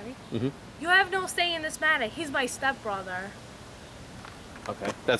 Ready? Mhm. You have no say in this matter. He's my stepbrother. Okay. That's